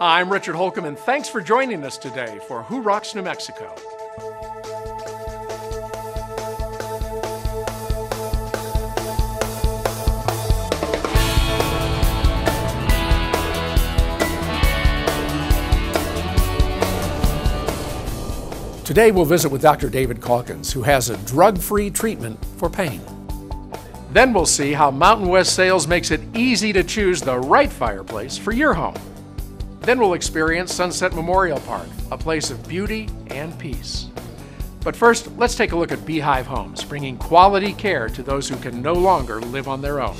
Hi, I'm Richard Holcomb, and thanks for joining us today for Who Rocks New Mexico. Today we'll visit with Dr. David Calkins, who has a drug-free treatment for pain. Then we'll see how Mountain West Sales makes it easy to choose the right fireplace for your home. Then we'll experience Sunset Memorial Park, a place of beauty and peace. But first, let's take a look at Beehive Homes, bringing quality care to those who can no longer live on their own.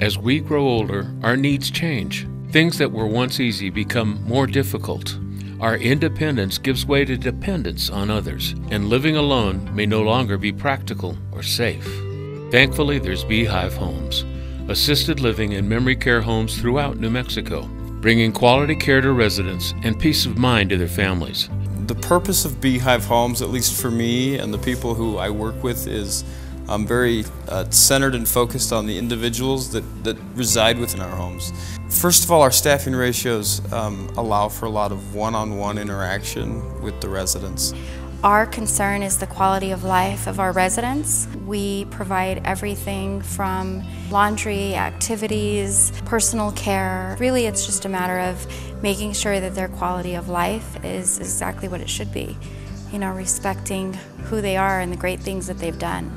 As we grow older, our needs change. Things that were once easy become more difficult. Our independence gives way to dependence on others, and living alone may no longer be practical or safe. Thankfully, there's Beehive Homes, assisted living and memory care homes throughout New Mexico, bringing quality care to residents and peace of mind to their families. The purpose of Beehive Homes, at least for me and the people who I work with, is I'm very uh, centered and focused on the individuals that, that reside within our homes. First of all, our staffing ratios um, allow for a lot of one-on-one -on -one interaction with the residents. Our concern is the quality of life of our residents. We provide everything from laundry, activities, personal care. Really, it's just a matter of making sure that their quality of life is exactly what it should be. You know, respecting who they are and the great things that they've done.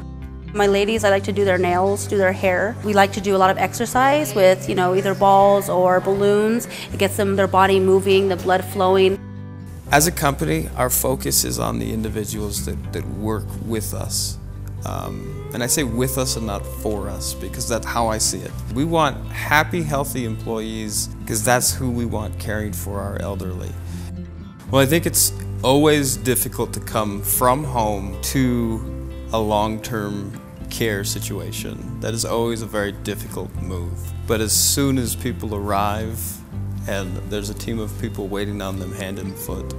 My ladies, I like to do their nails, do their hair. We like to do a lot of exercise with, you know, either balls or balloons. It gets them their body moving, the blood flowing. As a company, our focus is on the individuals that, that work with us. Um, and I say with us and not for us because that's how I see it. We want happy, healthy employees because that's who we want caring for our elderly. Well, I think it's always difficult to come from home to a long-term care situation. That is always a very difficult move. But as soon as people arrive and there's a team of people waiting on them hand and foot,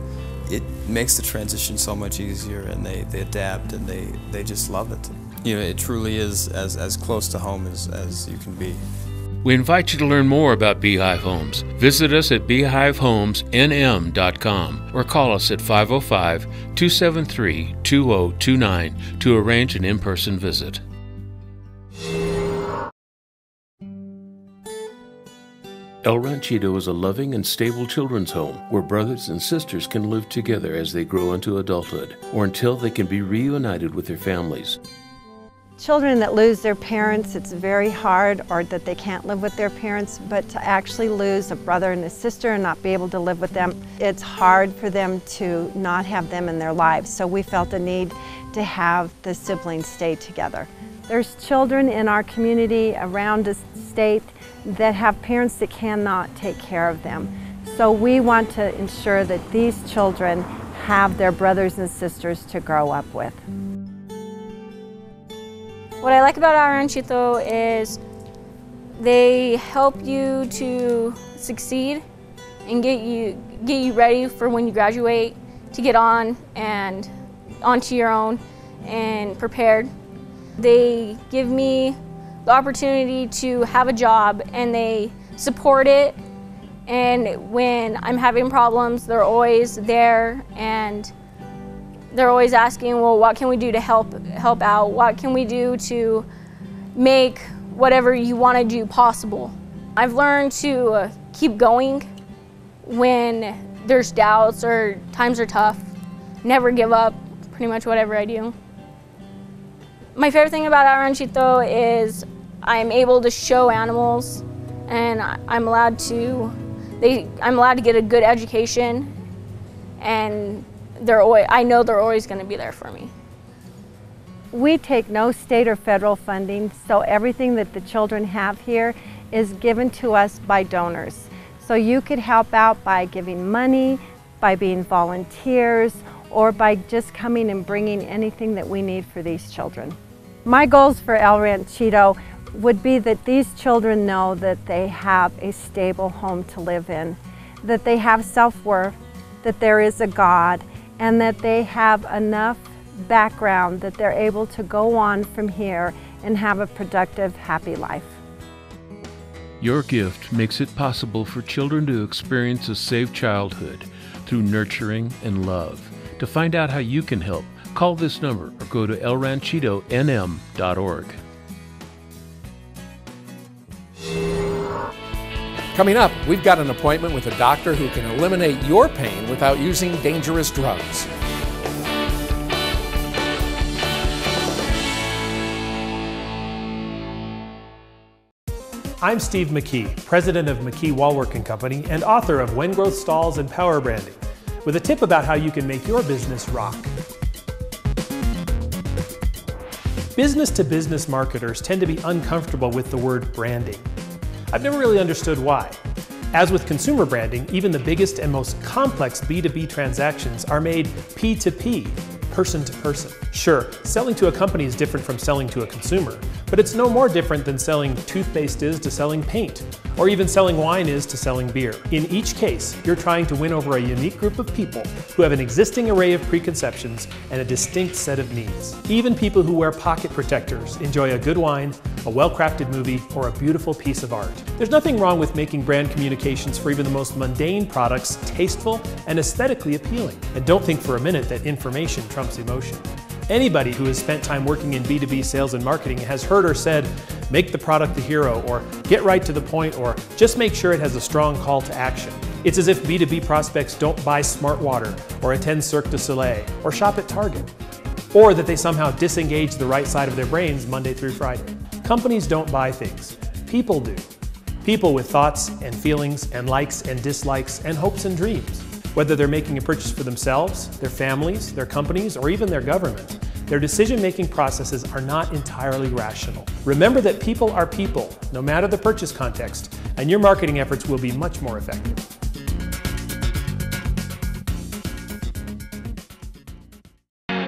it makes the transition so much easier and they, they adapt and they, they just love it. You know, it truly is as, as close to home as, as you can be. We invite you to learn more about Beehive Homes. Visit us at beehivehomesnm.com or call us at 505 273 2029 to arrange an in person visit. El Ranchito is a loving and stable children's home where brothers and sisters can live together as they grow into adulthood or until they can be reunited with their families. Children that lose their parents, it's very hard, or that they can't live with their parents, but to actually lose a brother and a sister and not be able to live with them, it's hard for them to not have them in their lives. So we felt the need to have the siblings stay together. There's children in our community around the state that have parents that cannot take care of them. So we want to ensure that these children have their brothers and sisters to grow up with. What I like about our Ranchito is they help you to succeed and get you get you ready for when you graduate to get on and onto your own and prepared. They give me the opportunity to have a job and they support it. And when I'm having problems, they're always there and they're always asking, well, what can we do to help help out? What can we do to make whatever you want to do possible? I've learned to uh, keep going when there's doubts or times are tough. Never give up, pretty much whatever I do. My favorite thing about El Ranchito is I'm able to show animals and I'm allowed to they I'm allowed to get a good education and they're always, I know they're always going to be there for me. We take no state or federal funding, so everything that the children have here is given to us by donors. So you could help out by giving money, by being volunteers, or by just coming and bringing anything that we need for these children. My goals for El Ranchito would be that these children know that they have a stable home to live in, that they have self-worth, that there is a God, and that they have enough background that they're able to go on from here and have a productive, happy life. Your gift makes it possible for children to experience a safe childhood through nurturing and love. To find out how you can help, call this number or go to elranchitonm.org. Coming up, we've got an appointment with a doctor who can eliminate your pain without using dangerous drugs. I'm Steve McKee, president of McKee Wallwork & Company and author of When Growth Stalls and Power Branding, with a tip about how you can make your business rock. Business to business marketers tend to be uncomfortable with the word branding. I've never really understood why. As with consumer branding, even the biggest and most complex B2B transactions are made P2P, person to person. Sure, selling to a company is different from selling to a consumer, but it's no more different than selling toothpaste is to selling paint, or even selling wine is to selling beer. In each case, you're trying to win over a unique group of people who have an existing array of preconceptions and a distinct set of needs. Even people who wear pocket protectors enjoy a good wine, a well-crafted movie, or a beautiful piece of art. There's nothing wrong with making brand communications for even the most mundane products tasteful and aesthetically appealing. And don't think for a minute that information trumps emotion. Anybody who has spent time working in B2B sales and marketing has heard or said, make the product the hero, or get right to the point, or just make sure it has a strong call to action. It's as if B2B prospects don't buy smart water, or attend Cirque du Soleil, or shop at Target, or that they somehow disengage the right side of their brains Monday through Friday. Companies don't buy things, people do. People with thoughts and feelings and likes and dislikes and hopes and dreams. Whether they're making a purchase for themselves, their families, their companies, or even their government, their decision-making processes are not entirely rational. Remember that people are people, no matter the purchase context, and your marketing efforts will be much more effective.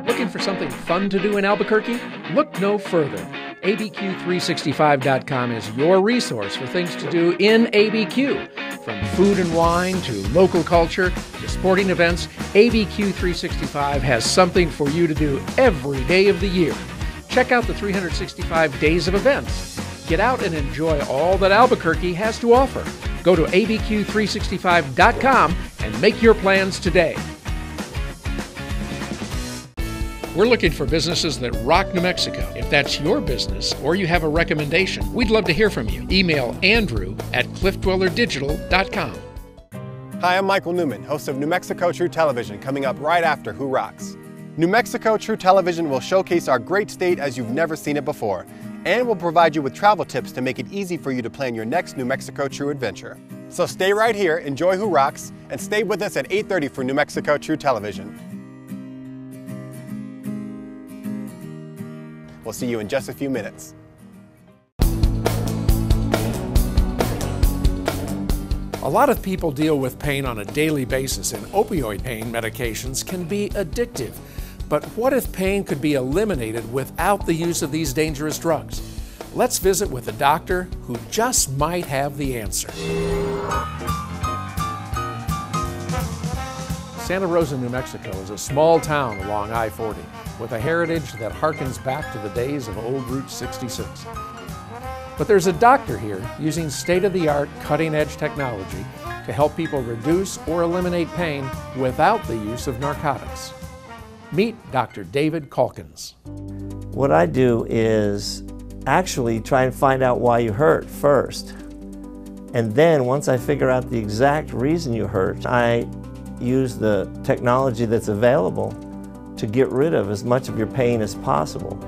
Looking for something fun to do in Albuquerque? Look no further. ABQ365.com is your resource for things to do in ABQ. From food and wine to local culture to sporting events, ABQ365 has something for you to do every day of the year. Check out the 365 days of events. Get out and enjoy all that Albuquerque has to offer. Go to abq365.com and make your plans today. We're looking for businesses that rock New Mexico. If that's your business or you have a recommendation, we'd love to hear from you. Email Andrew at cliffdwellerdigital.com. Hi, I'm Michael Newman, host of New Mexico True Television, coming up right after Who Rocks. New Mexico True Television will showcase our great state as you've never seen it before, and will provide you with travel tips to make it easy for you to plan your next New Mexico True adventure. So stay right here, enjoy Who Rocks, and stay with us at 8.30 for New Mexico True Television. We'll see you in just a few minutes. A lot of people deal with pain on a daily basis, and opioid pain medications can be addictive. But what if pain could be eliminated without the use of these dangerous drugs? Let's visit with a doctor who just might have the answer. Santa Rosa, New Mexico is a small town along I 40 with a heritage that harkens back to the days of old Route 66. But there's a doctor here using state of the art, cutting edge technology to help people reduce or eliminate pain without the use of narcotics. Meet Dr. David Calkins. What I do is actually try and find out why you hurt first. And then once I figure out the exact reason you hurt, I use the technology that's available to get rid of as much of your pain as possible.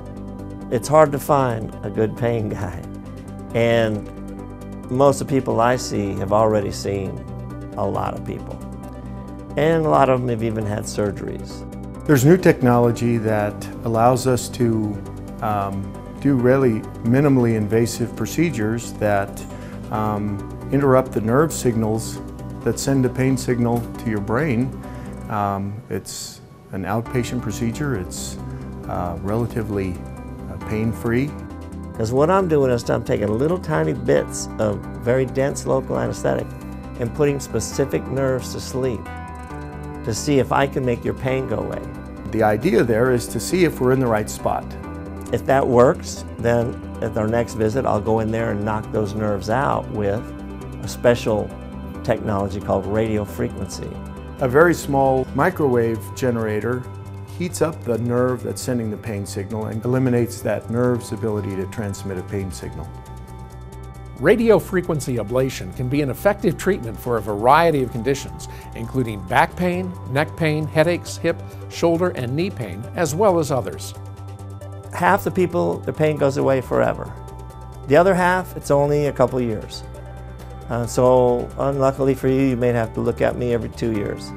It's hard to find a good pain guy. And most of the people I see have already seen a lot of people. And a lot of them have even had surgeries. There's new technology that allows us to um, do really minimally invasive procedures that um, interrupt the nerve signals that send a pain signal to your brain. Um, it's an outpatient procedure. It's uh, relatively uh, pain-free. Because what I'm doing is I'm taking little tiny bits of very dense local anesthetic and putting specific nerves to sleep to see if I can make your pain go away. The idea there is to see if we're in the right spot. if that works, then at our next visit, I'll go in there and knock those nerves out with a special technology called radio frequency. A very small microwave generator heats up the nerve that's sending the pain signal and eliminates that nerve's ability to transmit a pain signal. Radio frequency ablation can be an effective treatment for a variety of conditions, including back pain, neck pain, headaches, hip, shoulder, and knee pain, as well as others. Half the people, the pain goes away forever. The other half, it's only a couple years. Uh, so, unluckily for you, you may have to look at me every two years.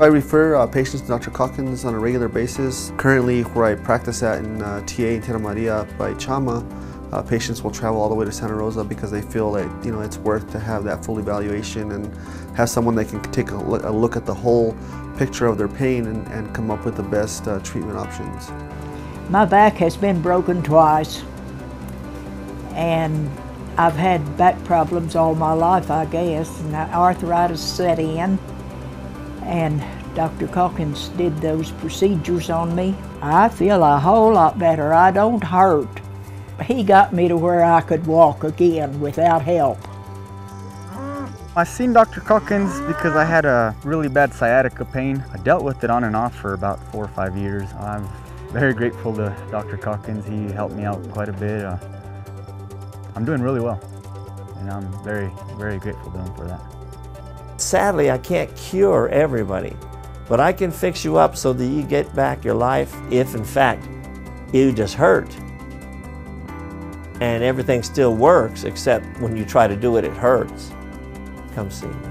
I refer uh, patients to Dr. Calkins on a regular basis. Currently, where I practice at in uh, TA in Tierra Amarilla by Chama, uh, patients will travel all the way to Santa Rosa because they feel that you know it's worth to have that full evaluation and have someone that can take a look, a look at the whole picture of their pain and, and come up with the best uh, treatment options. My back has been broken twice, and I've had back problems all my life, I guess, and arthritis set in, and Dr. Calkins did those procedures on me. I feel a whole lot better. I don't hurt. He got me to where I could walk again without help. I seen Dr. Calkins because I had a really bad sciatica pain. I dealt with it on and off for about four or five years. I'm very grateful to Dr. Calkins. He helped me out quite a bit. Uh, I'm doing really well, and I'm very, very grateful to him for that. Sadly, I can't cure everybody, but I can fix you up so that you get back your life if, in fact, you just hurt and everything still works except when you try to do it, it hurts. Come see me.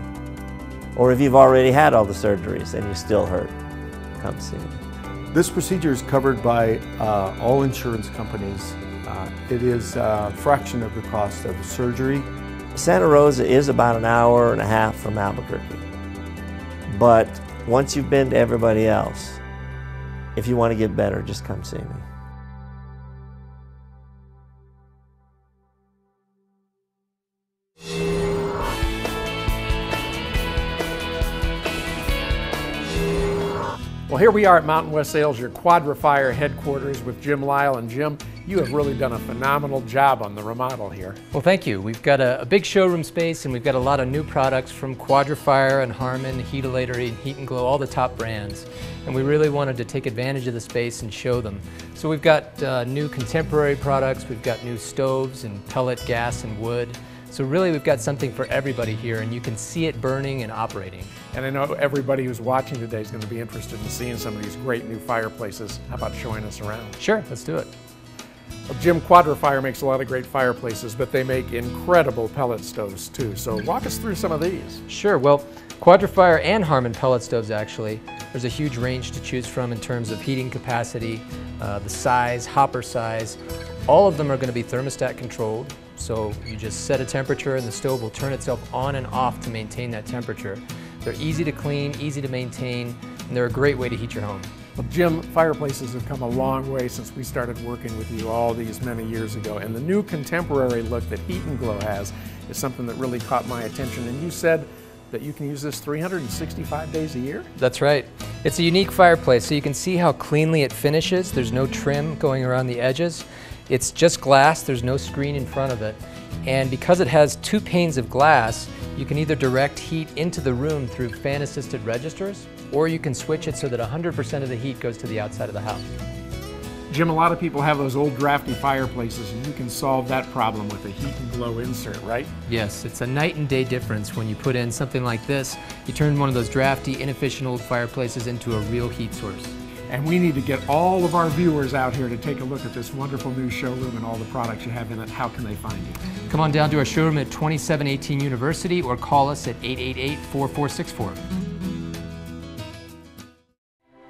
Or if you've already had all the surgeries and you still hurt, come see me. This procedure is covered by uh, all insurance companies. Uh, it is a fraction of the cost of the surgery. Santa Rosa is about an hour and a half from Albuquerque. But once you've been to everybody else, if you want to get better, just come see me. Well, here we are at Mountain West Sales, your Quadra-Fire headquarters with Jim Lyle. And Jim, you have really done a phenomenal job on the remodel here. Well, thank you. We've got a, a big showroom space and we've got a lot of new products from Quadra-Fire and Harman, Heatilator, Heat and Glow, all the top brands. And we really wanted to take advantage of the space and show them. So we've got uh, new contemporary products, we've got new stoves and pellet gas and wood. So really we've got something for everybody here and you can see it burning and operating. And I know everybody who's watching today is going to be interested in seeing some of these great new fireplaces. How about showing us around? Sure, let's do it. Well, Jim Quadra-Fire makes a lot of great fireplaces, but they make incredible pellet stoves too. So walk us through some of these. Sure, well, Quadra-Fire and Harman pellet stoves actually, there's a huge range to choose from in terms of heating capacity, uh, the size, hopper size. All of them are going to be thermostat controlled, so you just set a temperature and the stove will turn itself on and off to maintain that temperature. They're easy to clean, easy to maintain, and they're a great way to heat your home. Well, Jim, fireplaces have come a long way since we started working with you all these many years ago, and the new contemporary look that Heat and Glow has is something that really caught my attention. And you said that you can use this 365 days a year? That's right. It's a unique fireplace, so you can see how cleanly it finishes. There's no trim going around the edges. It's just glass, there's no screen in front of it. And because it has two panes of glass, you can either direct heat into the room through fan-assisted registers, or you can switch it so that 100% of the heat goes to the outside of the house. Jim, a lot of people have those old drafty fireplaces, and you can solve that problem with a heat and glow insert, right? Yes, it's a night and day difference when you put in something like this. You turn one of those drafty, inefficient old fireplaces into a real heat source. And we need to get all of our viewers out here to take a look at this wonderful new showroom and all the products you have in it. How can they find you? Come on down to our showroom at 2718 University or call us at 888 4464.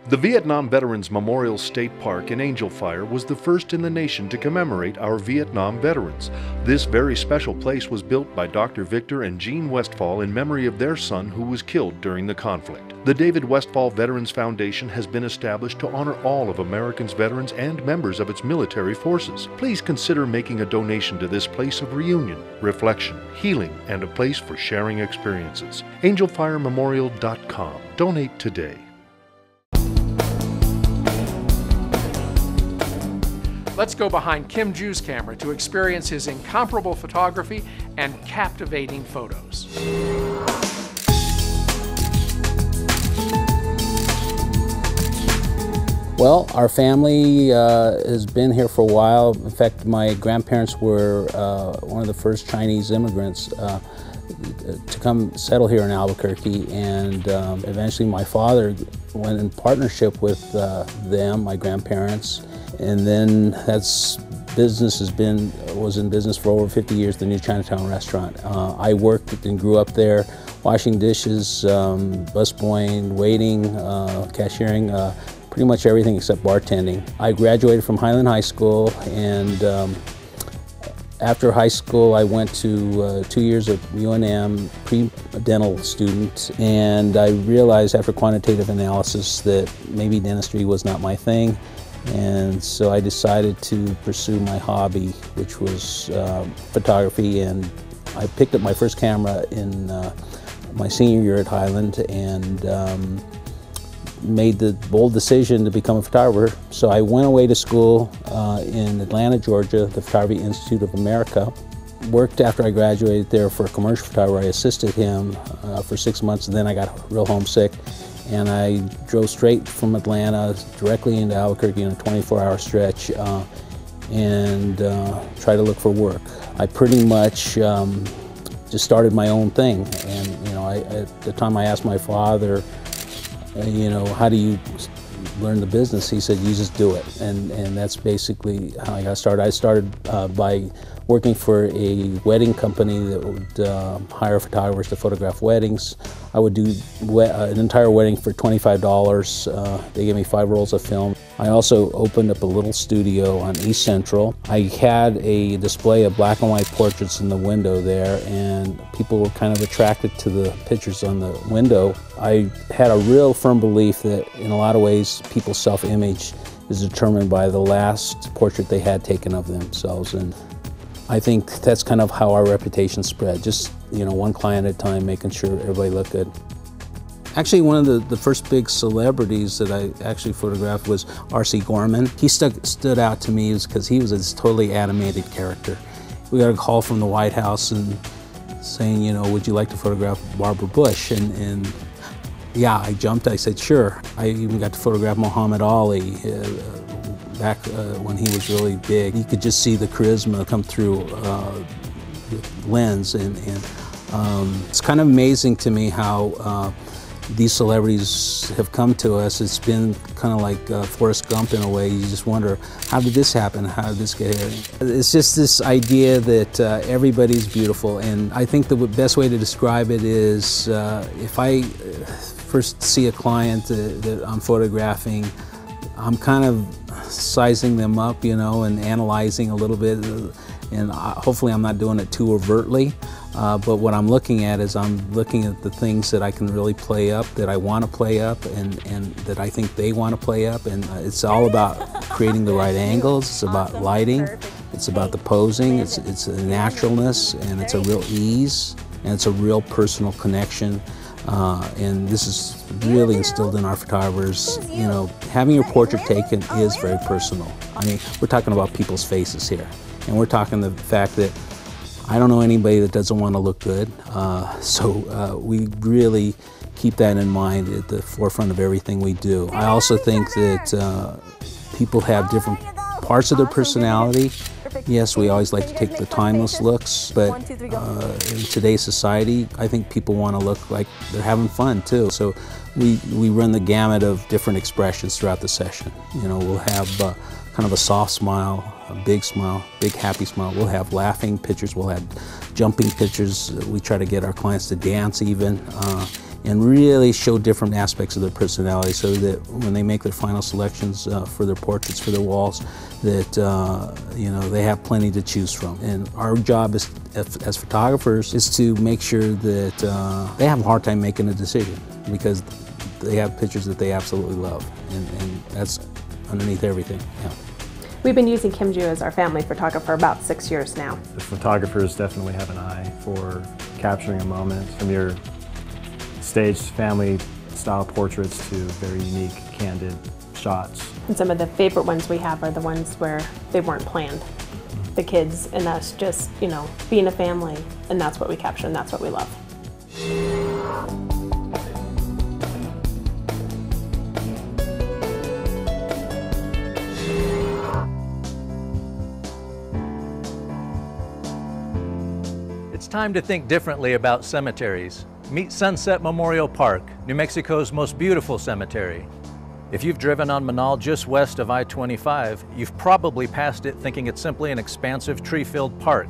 The Vietnam Veterans Memorial State Park in Angel Fire was the first in the nation to commemorate our Vietnam veterans. This very special place was built by Dr. Victor and Jean Westfall in memory of their son who was killed during the conflict. The David Westfall Veterans Foundation has been established to honor all of America's veterans and members of its military forces. Please consider making a donation to this place of reunion, reflection, healing, and a place for sharing experiences. AngelFireMemorial.com. Donate today. Let's go behind Kim Jew's camera to experience his incomparable photography and captivating photos. Well, our family uh, has been here for a while. In fact, my grandparents were uh, one of the first Chinese immigrants uh, to come settle here in Albuquerque, and um, eventually my father went in partnership with uh, them, my grandparents, and then that's business has been was in business for over 50 years. The new Chinatown restaurant. Uh, I worked and grew up there, washing dishes, um, busboying, waiting, uh, cashiering pretty much everything except bartending. I graduated from Highland High School and um, after high school I went to uh, two years of UNM pre-dental student and I realized after quantitative analysis that maybe dentistry was not my thing and so I decided to pursue my hobby which was uh, photography and I picked up my first camera in uh, my senior year at Highland and um, made the bold decision to become a photographer. So I went away to school uh, in Atlanta, Georgia, the Photography Institute of America. Worked after I graduated there for a commercial photographer. I assisted him uh, for six months and then I got real homesick and I drove straight from Atlanta directly into Albuquerque in a 24-hour stretch uh, and uh, tried to look for work. I pretty much um, just started my own thing and you know I, at the time I asked my father you know, how do you learn the business? He said, you just do it. And, and that's basically how I got started. I started uh, by working for a wedding company that would uh, hire photographers to photograph weddings. I would do we uh, an entire wedding for $25. Uh, they gave me five rolls of film. I also opened up a little studio on East Central. I had a display of black and white portraits in the window there and people were kind of attracted to the pictures on the window. I had a real firm belief that in a lot of ways people's self-image is determined by the last portrait they had taken of themselves. And I think that's kind of how our reputation spread. Just, you know, one client at a time, making sure everybody looked good. Actually, one of the, the first big celebrities that I actually photographed was R.C. Gorman. He stuck, stood out to me because he was a totally animated character. We got a call from the White House and saying, you know, would you like to photograph Barbara Bush? And, and yeah, I jumped. I said, sure. I even got to photograph Muhammad Ali. Uh, back uh, when he was really big. You could just see the charisma come through uh, the lens, and, and um, it's kind of amazing to me how uh, these celebrities have come to us. It's been kind of like uh, Forrest Gump in a way. You just wonder, how did this happen? How did this get here? It's just this idea that uh, everybody's beautiful, and I think the best way to describe it is uh, if I first see a client that I'm photographing, I'm kind of sizing them up, you know, and analyzing a little bit. And hopefully I'm not doing it too overtly. Uh, but what I'm looking at is I'm looking at the things that I can really play up, that I want to play up, and, and that I think they want to play up. And uh, it's all about creating the right angles. It's about lighting. It's about the posing. It's, it's a naturalness, and it's a real ease, and it's a real personal connection. Uh, and this is really instilled in our photographers. You know, having your portrait taken is very personal. I mean, we're talking about people's faces here. And we're talking the fact that I don't know anybody that doesn't want to look good. Uh, so uh, we really keep that in mind at the forefront of everything we do. I also think that uh, people have different parts of their personality Yes, we always like to take the timeless looks, but uh, in today's society, I think people want to look like they're having fun too. So we, we run the gamut of different expressions throughout the session. You know, we'll have uh, kind of a soft smile, a big smile, big happy smile. We'll have laughing pictures, we'll have jumping pictures. We try to get our clients to dance even. Uh, and really show different aspects of their personality so that when they make their final selections uh, for their portraits, for their walls, that uh, you know they have plenty to choose from. And our job as, as photographers is to make sure that uh, they have a hard time making a decision because they have pictures that they absolutely love, and, and that's underneath everything. Yeah. We've been using Kim Jew as our family photographer about six years now. The photographers definitely have an eye for capturing a moment from your staged family style portraits to very unique, candid shots. And some of the favorite ones we have are the ones where they weren't planned. The kids and us just, you know, being a family, and that's what we capture and that's what we love. It's time to think differently about cemeteries. Meet Sunset Memorial Park, New Mexico's most beautiful cemetery. If you've driven on Menaul just west of I-25, you've probably passed it thinking it's simply an expansive tree-filled park.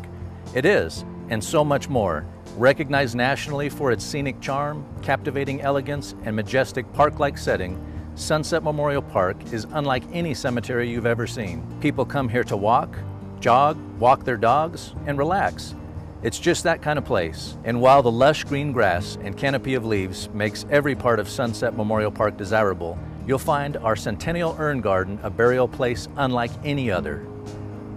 It is, and so much more. Recognized nationally for its scenic charm, captivating elegance, and majestic park-like setting, Sunset Memorial Park is unlike any cemetery you've ever seen. People come here to walk, jog, walk their dogs, and relax. It's just that kind of place. And while the lush green grass and canopy of leaves makes every part of Sunset Memorial Park desirable, you'll find our Centennial Urn Garden a burial place unlike any other.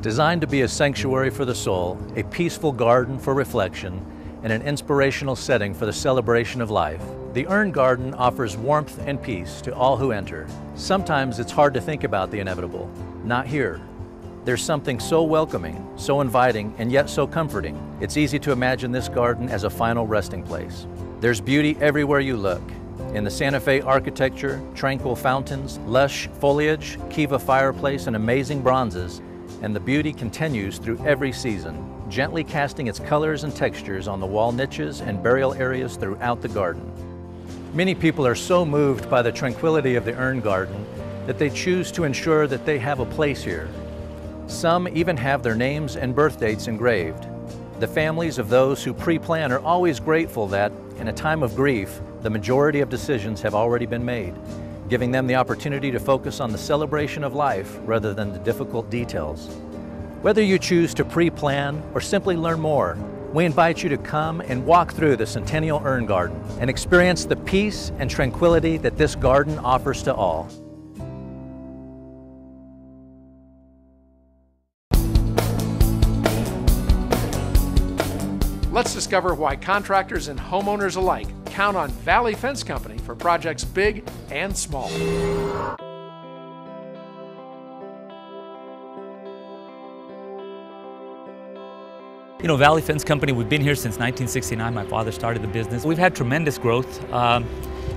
Designed to be a sanctuary for the soul, a peaceful garden for reflection, and an inspirational setting for the celebration of life, the Urn Garden offers warmth and peace to all who enter. Sometimes it's hard to think about the inevitable. Not here. There's something so welcoming, so inviting, and yet so comforting. It's easy to imagine this garden as a final resting place. There's beauty everywhere you look. In the Santa Fe architecture, tranquil fountains, lush foliage, kiva fireplace, and amazing bronzes, and the beauty continues through every season, gently casting its colors and textures on the wall niches and burial areas throughout the garden. Many people are so moved by the tranquility of the urn garden that they choose to ensure that they have a place here. Some even have their names and birth dates engraved. The families of those who pre-plan are always grateful that, in a time of grief, the majority of decisions have already been made, giving them the opportunity to focus on the celebration of life rather than the difficult details. Whether you choose to pre-plan or simply learn more, we invite you to come and walk through the Centennial Urn Garden and experience the peace and tranquility that this garden offers to all. Let's discover why contractors and homeowners alike count on Valley Fence Company for projects big and small. You know, Valley Fence Company, we've been here since 1969. My father started the business. We've had tremendous growth, um,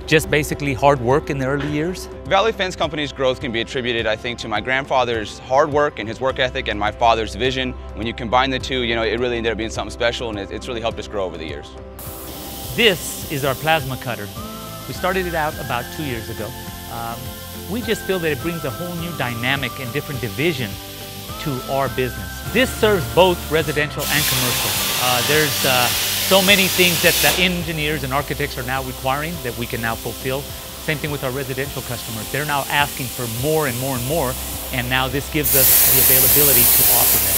just basically hard work in the early years. Valley Fence Company's growth can be attributed, I think, to my grandfather's hard work and his work ethic and my father's vision. When you combine the two, you know, it really ended up being something special and it's really helped us grow over the years. This is our plasma cutter. We started it out about two years ago. Um, we just feel that it brings a whole new dynamic and different division to our business. This serves both residential and commercial. Uh, there's uh, so many things that the engineers and architects are now requiring that we can now fulfill. Same thing with our residential customers. They're now asking for more and more and more, and now this gives us the availability to offer them.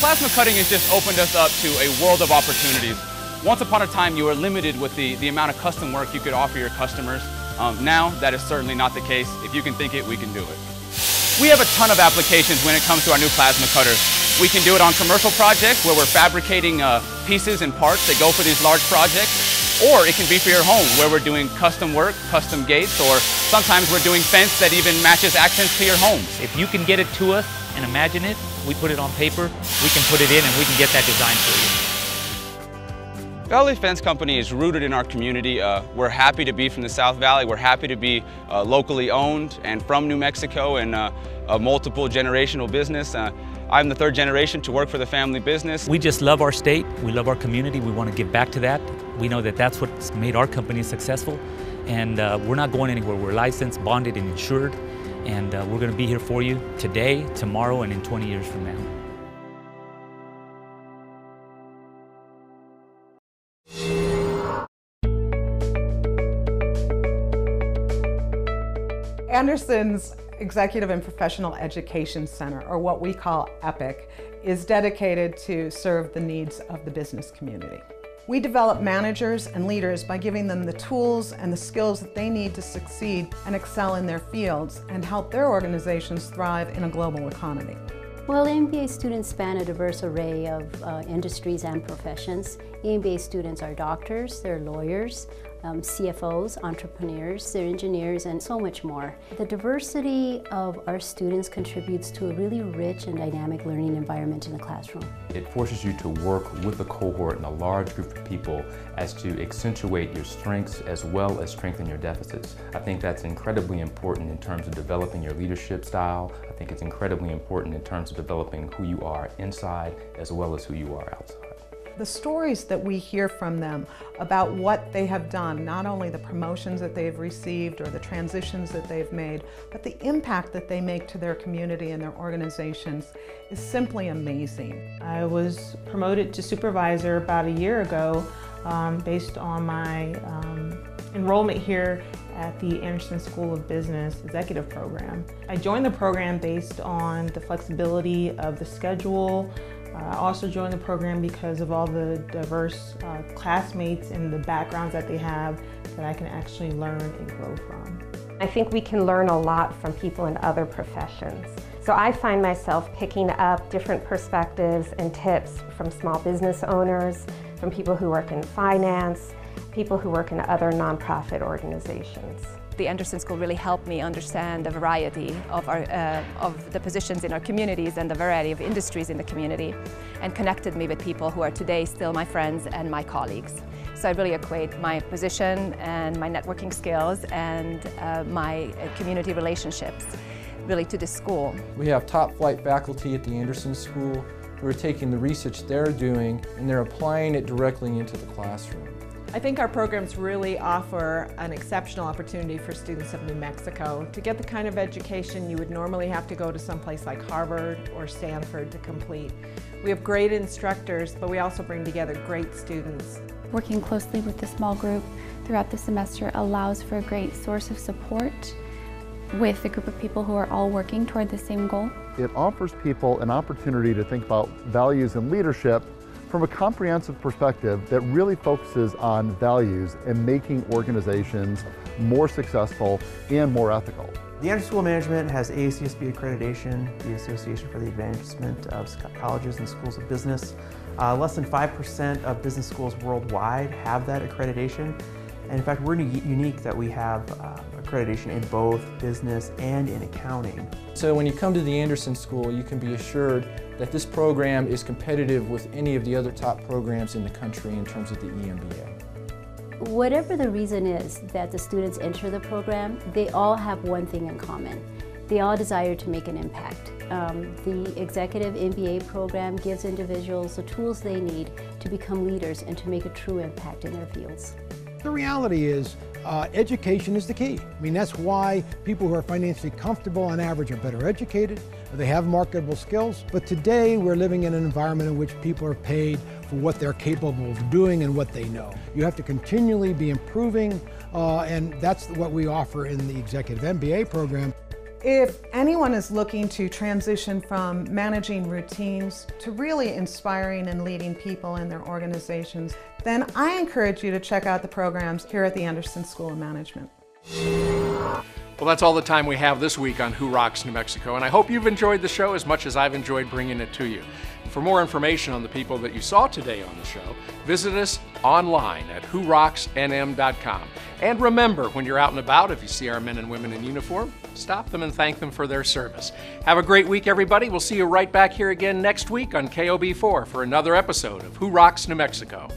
Plasma cutting has just opened us up to a world of opportunities. Once upon a time, you were limited with the, the amount of custom work you could offer your customers. Um, now, that is certainly not the case. If you can think it, we can do it. We have a ton of applications when it comes to our new plasma cutters. We can do it on commercial projects where we're fabricating uh, pieces and parts that go for these large projects. Or it can be for your home where we're doing custom work, custom gates, or sometimes we're doing fence that even matches accents to your home. If you can get it to us and imagine it, we put it on paper, we can put it in and we can get that design for you. Valley Fence Company is rooted in our community. Uh, we're happy to be from the South Valley. We're happy to be uh, locally owned and from New Mexico and uh, a multiple generational business. Uh, I'm the third generation to work for the family business. We just love our state. We love our community. We want to give back to that. We know that that's what's made our company successful. And uh, we're not going anywhere. We're licensed, bonded, and insured. And uh, we're going to be here for you today, tomorrow, and in 20 years from now. Anderson's Executive and Professional Education Center, or what we call EPIC, is dedicated to serve the needs of the business community. We develop managers and leaders by giving them the tools and the skills that they need to succeed and excel in their fields and help their organizations thrive in a global economy. Well, MBA students span a diverse array of uh, industries and professions. MBA students are doctors, they're lawyers, um, CFOs, entrepreneurs, they're engineers, and so much more. The diversity of our students contributes to a really rich and dynamic learning environment in the classroom. It forces you to work with a cohort and a large group of people as to accentuate your strengths as well as strengthen your deficits. I think that's incredibly important in terms of developing your leadership style. I think it's incredibly important in terms of developing who you are inside as well as who you are outside. The stories that we hear from them about what they have done, not only the promotions that they've received or the transitions that they've made, but the impact that they make to their community and their organizations is simply amazing. I was promoted to supervisor about a year ago um, based on my um, enrollment here at the Anderson School of Business Executive Program. I joined the program based on the flexibility of the schedule, I also joined the program because of all the diverse uh, classmates and the backgrounds that they have that I can actually learn and grow from. I think we can learn a lot from people in other professions. So I find myself picking up different perspectives and tips from small business owners, from people who work in finance, people who work in other nonprofit organizations the Anderson School really helped me understand the variety of, our, uh, of the positions in our communities and the variety of industries in the community and connected me with people who are today still my friends and my colleagues. So I really equate my position and my networking skills and uh, my uh, community relationships really to the school. We have top flight faculty at the Anderson School who are taking the research they're doing and they're applying it directly into the classroom. I think our programs really offer an exceptional opportunity for students of New Mexico to get the kind of education you would normally have to go to someplace like Harvard or Stanford to complete. We have great instructors, but we also bring together great students. Working closely with the small group throughout the semester allows for a great source of support with a group of people who are all working toward the same goal. It offers people an opportunity to think about values and leadership from a comprehensive perspective that really focuses on values and making organizations more successful and more ethical. The Anderson School of Management has AACSB accreditation, the Association for the Advancement of Colleges and Schools of Business. Uh, less than 5% of business schools worldwide have that accreditation. And in fact, we're unique that we have uh, accreditation in both business and in accounting. So when you come to the Anderson School, you can be assured that this program is competitive with any of the other top programs in the country in terms of the EMBA. Whatever the reason is that the students enter the program, they all have one thing in common. They all desire to make an impact. Um, the Executive MBA program gives individuals the tools they need to become leaders and to make a true impact in their fields. The reality is uh, education is the key. I mean, that's why people who are financially comfortable on average are better educated, they have marketable skills. But today we're living in an environment in which people are paid for what they're capable of doing and what they know. You have to continually be improving, uh, and that's what we offer in the Executive MBA program. If anyone is looking to transition from managing routines to really inspiring and leading people in their organizations, then I encourage you to check out the programs here at the Anderson School of Management. Well, that's all the time we have this week on Who Rocks New Mexico, and I hope you've enjoyed the show as much as I've enjoyed bringing it to you. For more information on the people that you saw today on the show, visit us online at whorocksnm.com. And remember, when you're out and about, if you see our men and women in uniform, stop them and thank them for their service. Have a great week, everybody. We'll see you right back here again next week on KOB4 for another episode of Who Rocks New Mexico.